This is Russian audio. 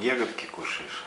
Ягодки кушаешь?